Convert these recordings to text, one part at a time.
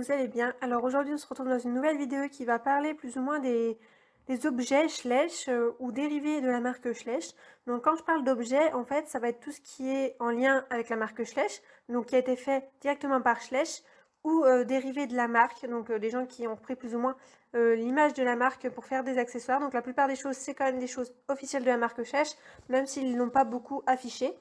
vous allez bien. Alors aujourd'hui on se retrouve dans une nouvelle vidéo qui va parler plus ou moins des, objets Schleich euh, ou dérivés de la marque Schleich. Donc quand je parle d'objets, en fait ça va être tout ce qui est en lien avec la marque Schleich, donc qui a été fait directement par Schleich ou euh, dérivé de la marque, donc euh, des gens qui ont repris plus ou moins l'image de la marque pour faire des accessoires. Donc la plupart des choses c'est quand même des choses officielles de la marque Schleich, même s'ils n'ont pas beaucoup affiché.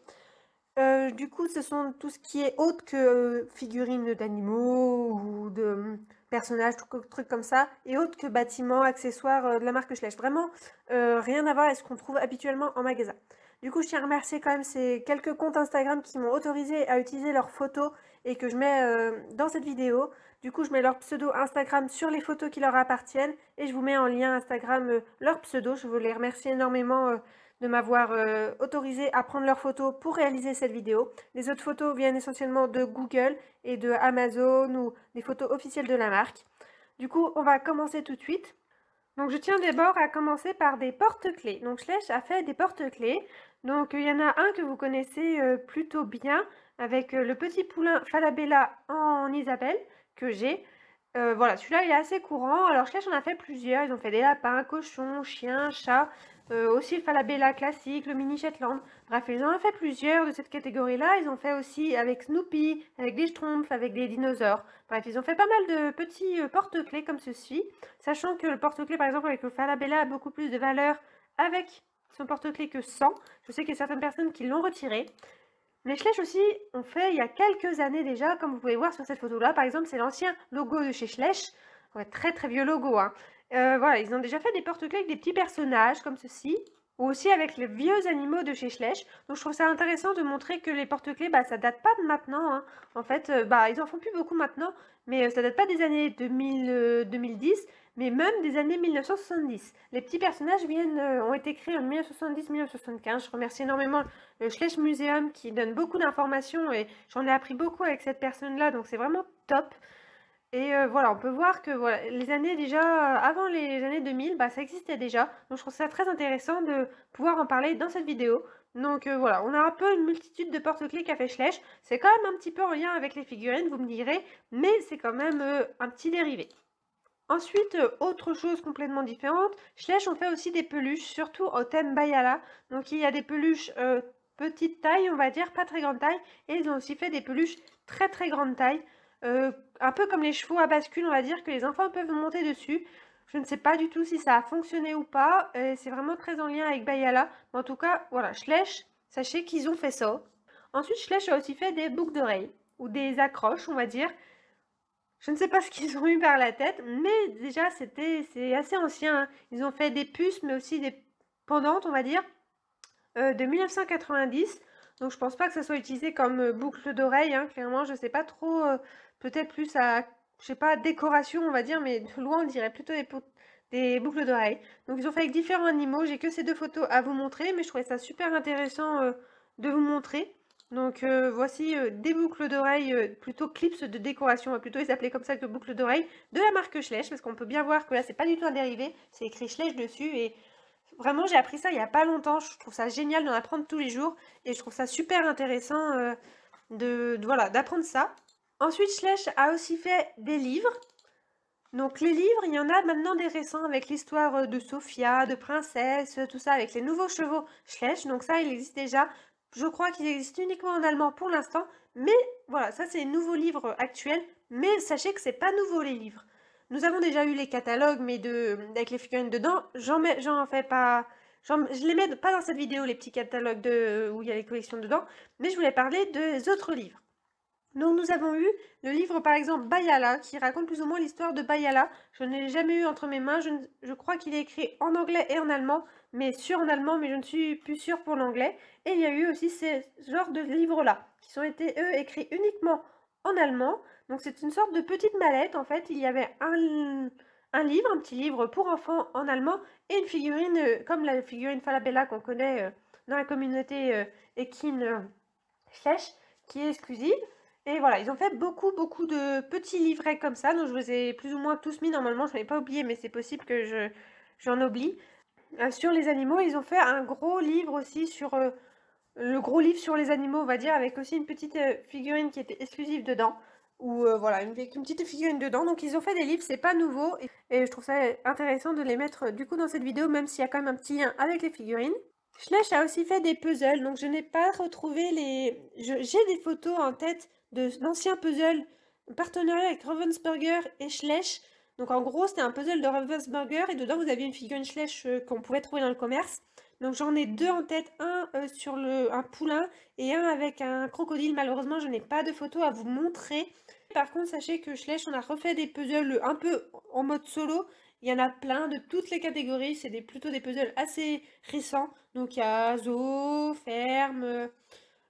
Euh, du coup, ce sont tout ce qui est autre que euh, figurines d'animaux ou de hum, personnages, trucs comme ça, et autre que bâtiments, accessoires euh, de la marque Schleich. Vraiment, rien à voir avec ce qu'on trouve habituellement en magasin. Du coup, je tiens à remercier quand même ces quelques comptes Instagram qui m'ont autorisé à utiliser leurs photos et que je mets dans cette vidéo. Du coup, je mets leur pseudo Instagram sur les photos qui leur appartiennent et je vous mets en lien Instagram leur pseudo. Je veux les remercier énormément de m'avoir euh, autorisé à prendre leurs photos pour réaliser cette vidéo. Les autres photos viennent essentiellement de Google et de Amazon ou des photos officielles de la marque. Du coup, on va commencer tout de suite. Donc je tiens d'abord à commencer par des porte-clés. Donc Schleich a fait des porte-clés. Donc il y en a un que vous connaissez euh, plutôt bien avec euh, le petit poulain Falabella en Isabelle que j'ai. voilà, celui-là il est assez courant. Alors Schleich en a fait plusieurs. Ils ont fait des lapins, cochons, chiens, chats. Euh, aussi le Falabella classique, le mini Shetland. Bref, ils en ont fait plusieurs de cette catégorie-là. Ils ont fait aussi avec Snoopy, avec des Schtroumpfs, avec des dinosaures. Bref, ils ont fait pas mal de petits euh, porte-clés comme ceci. Sachant que le porte-clés, par exemple, avec le Falabella a beaucoup plus de valeur avec son porte-clés que sans. Je sais qu'il y a certaines personnes qui l'ont retiré. Les Schleich aussi ont fait il y a quelques années déjà, comme vous pouvez voir sur cette photo-là. Par exemple, c'est l'ancien logo de chez Schleich. Très très vieux logo. Hein. Euh, voilà, ils ont déjà fait des porte-clés avec des petits personnages comme ceci, ou aussi avec les vieux animaux de chez Schleich. Donc je trouve ça intéressant de montrer que les porte-clés, bah, ça date pas de maintenant. Hein. En fait, euh, bah, ils en font plus beaucoup maintenant, mais euh, ça date pas des années 2000, 2010, mais même des années 1970. Les petits personnages viennent, ont été créés en 1970-1975. Je remercie énormément le Schleich Museum qui donne beaucoup d'informations et j'en ai appris beaucoup avec cette personne-là, donc c'est vraiment top. Et euh, voilà, on peut voir que les années déjà, euh, avant les années 2000, bah, ça existait déjà. Donc je trouve ça très intéressant de pouvoir en parler dans cette vidéo. Donc euh, voilà, on a un peu une multitude de porte-clés fait Schleich. C'est quand même un petit peu en lien avec les figurines, vous me direz, mais c'est quand même un petit dérivé. Ensuite, autre chose complètement différente, Schleich ont fait aussi des peluches, surtout au thème Bayala. Donc il y a des peluches petite taille, on va dire, pas très grande taille, et ils ont aussi fait des peluches très très grande taille. Euh, un peu comme les chevaux à bascule, on va dire que les enfants peuvent monter dessus. Je ne sais pas du tout si ça a fonctionné ou pas. C'est vraiment très en lien avec Bayala. en tout cas, voilà, Schleich, sachez qu'ils ont fait ça. Ensuite, Schleich a aussi fait des boucles d'oreilles ou des accroches, on va dire. Je ne sais pas ce qu'ils ont eu par la tête, mais déjà, c'était c'est assez ancien. Hein. Ils ont fait des puces, mais aussi des pendantes, on va dire, euh, de 1990. Donc, je pense pas que ça soit utilisé comme euh, boucle d'oreille. Hein. Clairement, je ne sais pas trop peut-être plus à, je sais pas, décoration, on va dire, mais de loin, on dirait plutôt des, boucles d'oreilles. Donc, ils ont fait avec différents animaux. J'ai que ces deux photos à vous montrer, mais je trouvais ça super intéressant euh, de vous montrer. Donc, euh, voici euh, des boucles d'oreilles, plutôt clips de décoration, plutôt les appeler comme ça que boucles d'oreilles, de la marque Schleich, parce qu'on peut bien voir que là, c'est pas du tout un dérivé, c'est écrit Schleich dessus, et vraiment, j'ai appris ça il y a pas longtemps, je trouve ça génial d'en apprendre tous les jours, et je trouve ça super intéressant de, voilà, d'apprendre ça. Ensuite, Schleich a aussi fait des livres. Donc les livres, il y en a maintenant des récents avec l'histoire euh, de Sophia, de princesse, tout ça, avec les nouveaux chevaux Schleich. Donc ça, il existe déjà. Je crois qu'il existe uniquement en allemand pour l'instant. Mais voilà, ça c'est les nouveaux livres actuels. Mais sachez que c'est pas nouveau les livres. Nous avons déjà eu les catalogues, mais de, avec les figurines dedans. J'en fais pas... Je les mets pas dans cette vidéo, les petits catalogues de, où il y a les collections dedans. Mais je voulais parler des autres livres. Donc nous avons eu le livre par exemple Bayala qui raconte plus ou moins l'histoire de Bayala. Je ne l'ai jamais eu entre mes mains, je, crois qu'il est écrit en anglais et en allemand, mais sûr en allemand, mais je ne suis plus sûre pour l'anglais. Et il y a eu aussi ces genres de livres-là, qui sont été eux écrits uniquement en allemand. Donc c'est une sorte de petite mallette en fait, il y avait un, livre, un petit livre pour enfants en allemand, et une figurine euh, comme la figurine Falabella qu'on connaît euh, dans la communauté euh, Ekin Schleich, qui est exclusive. Et voilà, ils ont fait beaucoup, beaucoup de petits livrets comme ça. Donc je vous ai plus ou moins tous mis. Normalement, je n'en ai pas oublié, mais c'est possible que je j'en oublie. Euh, sur les animaux, ils ont fait un gros livre aussi sur... Euh, le gros livre sur les animaux, on va dire, avec aussi une petite euh, figurine qui était exclusive dedans. ou voilà, une, petite figurine dedans. Donc ils ont fait des livres, c'est pas nouveau. Et, je trouve ça intéressant de les mettre du coup dans cette vidéo, même s'il y a quand même un petit lien avec les figurines. Schleich a aussi fait des puzzles, donc je n'ai pas retrouvé les... J'ai des photos en tête d'anciens puzzles partenariat avec Ravensburger et Schleich. Donc en gros, c'était un puzzle de Ravensburger et dedans vous aviez une figurine Schleich euh, qu'on pouvait trouver dans le commerce. Donc j'en ai deux en tête, un euh, sur le, un poulain et un avec un crocodile. Malheureusement, je n'ai pas de photos à vous montrer. Par contre, sachez que Schleich, on a refait des puzzles un peu en mode solo. Il y en a plein de toutes les catégories. C'est des, plutôt des puzzles assez récents. Donc il y a zoo, ferme,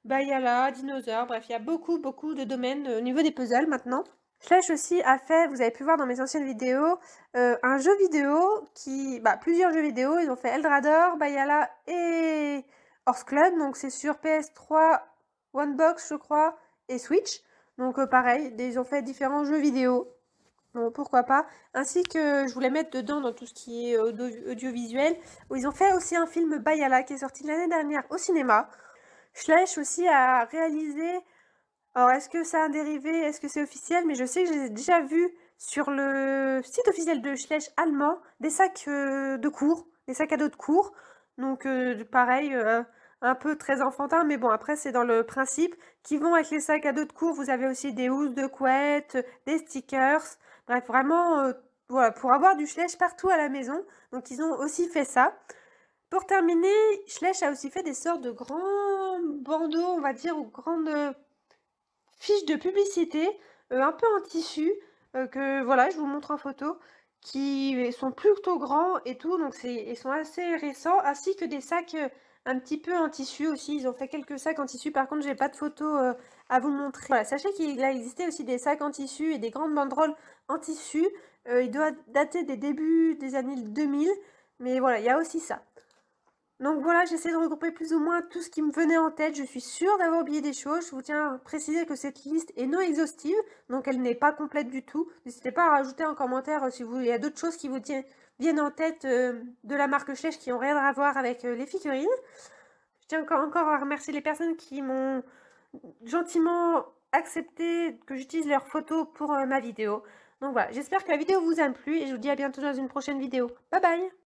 bayala, dinosaure. Bref, il y a beaucoup, beaucoup de domaines euh, au niveau des puzzles maintenant. Slash aussi a fait, vous avez pu voir dans mes anciennes vidéos, euh, un jeu vidéo qui... Bah, plusieurs jeux vidéo. Ils ont fait Eldrador, Bayala et Horse Club. Donc c'est sur PS3, Onebox je crois, et Switch. Donc euh, pareil, ils ont fait différents jeux vidéo. Pourquoi pas. Ainsi que je voulais mettre dedans dans tout ce qui est audiovisuel. Où ils ont fait aussi un film Bayala qui est sorti l'année dernière au cinéma. Schleich aussi a réalisé alors, est-ce que c'est un dérivé Est-ce que c'est officiel Mais je sais que j'ai déjà vu sur le site officiel de Schleich allemand des sacs euh, de cours, des sacs à dos de cours. Donc, euh, pareil, euh, un peu très enfantin, mais bon, après, c'est dans le principe. Qui vont avec les sacs à dos de cours, vous avez aussi des housses de couette, des stickers. Bref, vraiment, voilà, pour avoir du Schleich partout à la maison. Donc, ils ont aussi fait ça. Pour terminer, Schleich a aussi fait des sortes de grands bandeaux, on va dire, ou grandes fiches de publicité, euh, un peu en tissu, euh, que voilà, je vous montre en photo, qui sont plutôt grands et tout, donc ils sont assez récents, ainsi que des sacs euh, un petit peu en tissu aussi. Ils ont fait quelques sacs en tissu, par contre, j'ai pas de photos à vous montrer. Sachez qu'il a existé aussi des sacs en tissu et des grandes banderoles en tissu. il doit dater des débuts des années 2000, mais voilà, il y a aussi ça. Donc voilà, j'essaie de regrouper plus ou moins tout ce qui me venait en tête. Je suis sûre d'avoir oublié des choses. Je vous tiens à préciser que cette liste est non exhaustive, donc elle n'est pas complète du tout. N'hésitez pas à rajouter en commentaire euh, si vous, il y a d'autres choses qui vous viennent en tête euh, de la marque Schleich qui n'ont rien à voir avec euh, les figurines. Je tiens encore, encore à remercier les personnes qui m'ont gentiment accepté que j'utilise leurs photos pour ma vidéo. Donc voilà, j'espère que la vidéo vous a plu et je vous dis à bientôt dans une prochaine vidéo. Bye bye